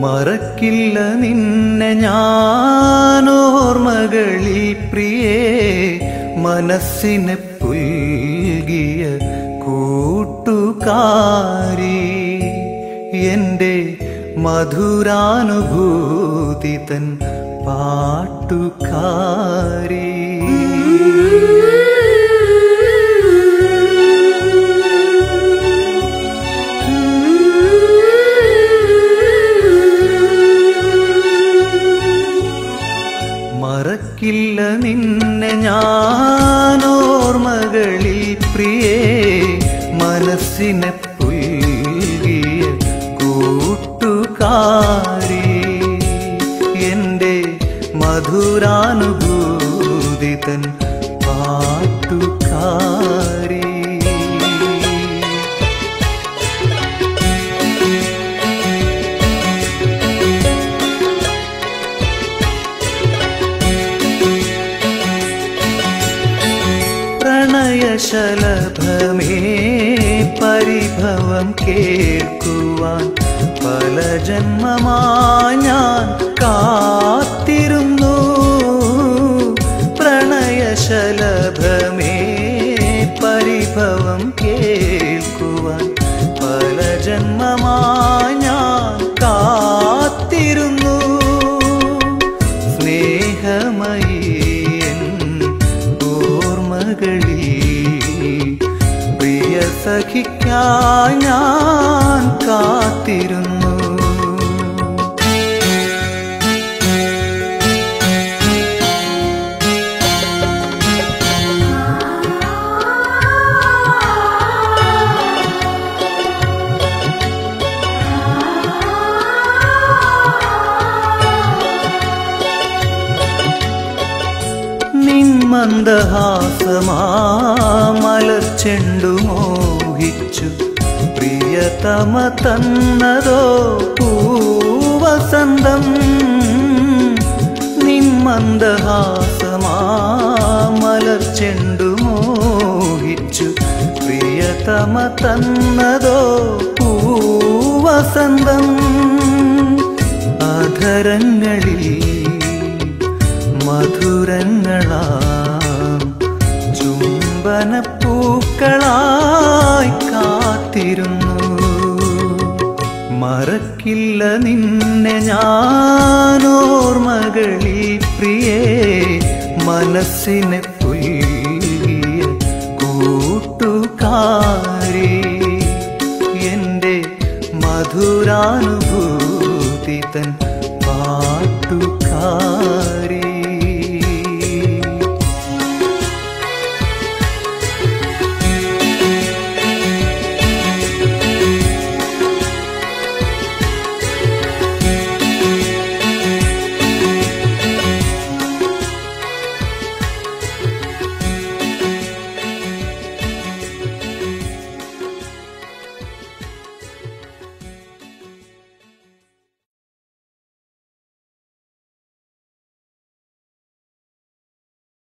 മറക്കില്ല നിന്നെ ഞാനോർമകളിൽ പ്രിയേ. മനസ്സിനെ പുൽകിയ കൂട്ടുകാരി. എന്റെ മധുരാനുഭൂതി തൻ പാട്ടുകാരി. നിന്നെ ഞാനോർമകളിൽ പ്രിയേ മനസ്സിനെ പുൽകിയ കൂട്ടുകാരി. എന്റെ മധുരാനുഭൂതിതൻ പാട്ടുകാരി. പ്രണയശലഭമേ പരിഭവം കേൾക്കുവാൻ പല ജന്മമായി കാത്തിരുന്നു. പ്രണയശലഭമേ പരിഭവം കേൾക്കുവാൻ പല ജന്മമായി കാത്തിരുന്നു. സ്നേഹമയീ ഓർമ്മകളിൽ സഖിക്കാൻ ഞാൻ കാത്തിരുന്നു. നിന്മന്ദഹാസമാമലർച്ചെണ്ടു മോഹിച്ചു. പ്രിയതമ തന്നതോ പൂവസന്തം. നിന്മന്ദഹാസമാമലർച്ചെണ്ടു മോഹിച്ചു. പ്രിയതമ തന്നതോ പൂവസന്തം. അധരങ്ങളിൽ മധുരങ്ങളാം പൂക്കളായി കാത്തിരുന്നു. മറക്കില്ല നിന്നെ ഞാനോർമകളി പ്രിയേ. മനസ്സിനെ പുല്ലിയ കൂട്ടുകാരി. എന്റെ മധുരാനുഭൂതി തൻ